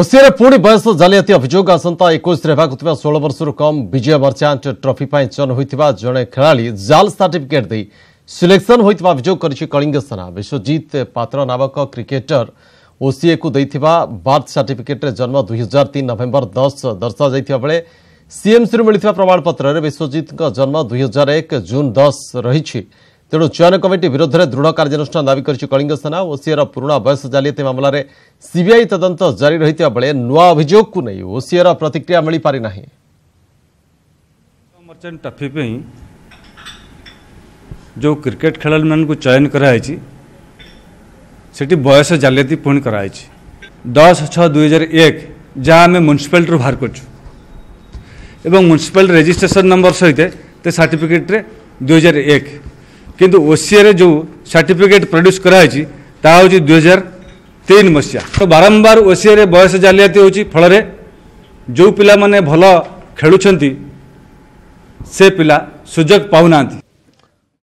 ଓସିଆରେ ପୁଣି ବୟସ ଜାଲିଆତି ଅଭିଯୋଗ ଆସନ୍ତା ଏକୋଇଶରେ ହେବାକୁଥିବା ଷୋହଳ ବର୍ଷରୁ କମ୍ ବିଜୟ ମର୍ଚାଣ୍ଟ ଟ୍ରଫି ପାଇଁ ଚୟନ ହୋଇଥିବା ଜଣେ ଖେଳାଳି ଜାଲ୍ ସାର୍ଟିଫିକେଟ୍ ଦେଇ ସିଲେକ୍ସନ୍ ହୋଇଥିବା ଅଭିଯୋଗ କରିଛି କଳିଙ୍ଗ ସେନା ବିଶ୍ୱଜିତ ପାତ୍ର ନାମକ କ୍ରିକେଟର ଓସିଏକୁ ଦେଇଥିବା ବାର୍ଥ ସାର୍ଟିଫିକେଟ୍ରେ ଜନ୍ମ ଦୁଇହଜାର ତିନି ନଭେମ୍ବର ଦଶ ଦର୍ଶାଯାଇଥିବା ବେଳେ ସିଏମ୍ସିରୁ ମିଳିଥିବା ପ୍ରମାଣପତ୍ରରେ ବିଶ୍ୱଜିତଙ୍କ ଜନ୍ମ ଦୁଇହଜାର ଏକ ଜୁନ୍ ଦଶ ରହିଛି तेणु चयन कमिटी विरोध में दृढ़ कार्यानुषान दावी कर कलिंग थाना ओसीएर पुणा बयस जालीयती मामलें सीबीआई तदंत जारी रही बेले नुआ अभोग को नहीं ओसीएर प्रतिक्रिया मिल पारिना मर्चेट ट्रफी जो क्रिकेट खेला चयन कराई सेठी कर दस छः दुई हजार एक जहाँ आम म्यूनिशिपाल बाहर कर म्यूनिशिपाल रेजिट्रेसन नंबर सहित सार्टिफिकेट दुई हजार एक କିନ୍ତୁ ଓସିଆରେ ଯେଉଁ ସାର୍ଟିଫିକେଟ୍ ପ୍ରଡ୍ୟୁସ୍ କରାହେଇଛି ତାହା ହେଉଛି ଦୁଇହଜାର ତିନି ମସିହା ତ ବାରମ୍ବାର ଓସିଆରେ ବୟସ ଜାଲିଆତି ହେଉଛି ଫଳରେ ଯେଉଁ ପିଲାମାନେ ଭଲ ଖେଳୁଛନ୍ତି ସେ ପିଲା ସୁଯୋଗ ପାଉନାହାନ୍ତି